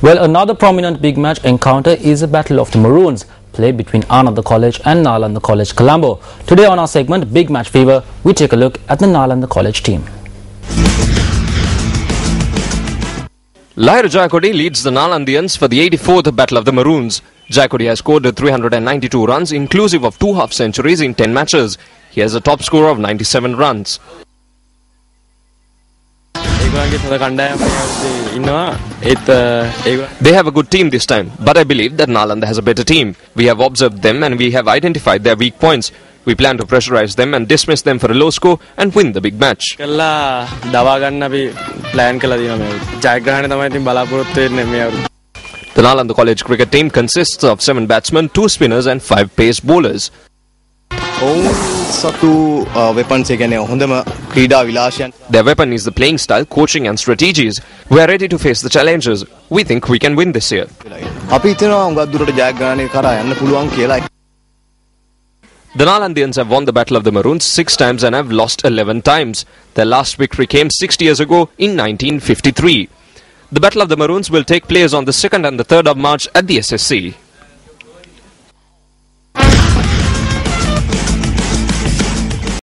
Well, another prominent big match encounter is the Battle of the Maroons, played between Ananda College and Nalanda College Colombo. Today on our segment Big Match Fever, we take a look at the Nalanda College team. Lahir Jayakodi leads the Nalandians for the 84th Battle of the Maroons. Jayakodi has scored 392 runs, inclusive of two half centuries in 10 matches. He has a top score of 97 runs. They have a good team this time, but I believe that Nalanda has a better team. We have observed them and we have identified their weak points. We plan to pressurize them and dismiss them for a low score and win the big match. කල්ලා දවා ගන්න අපි plan කළ දින මේ ජයග්‍රහණ තමයි ඉතින් බලාපොරොත්තු වෙන්නේ මේ අවුරුදු The Nalanda College cricket team consists of seven batsmen, two spinners and five pace bowlers. ඔවුන් සතු වෙපන්සේ ගැන හොඳම Krida Vilashan. Their weapon is the playing style, coaching and strategies. We are ready to face the challenges. We think we can win this year. The Nalandians have won the Battle of the Maroons six times and have lost 11 times. Their last victory came 60 years ago in 1953. The Battle of the Maroons will take place on the 2nd and the 3rd of March at the SSC.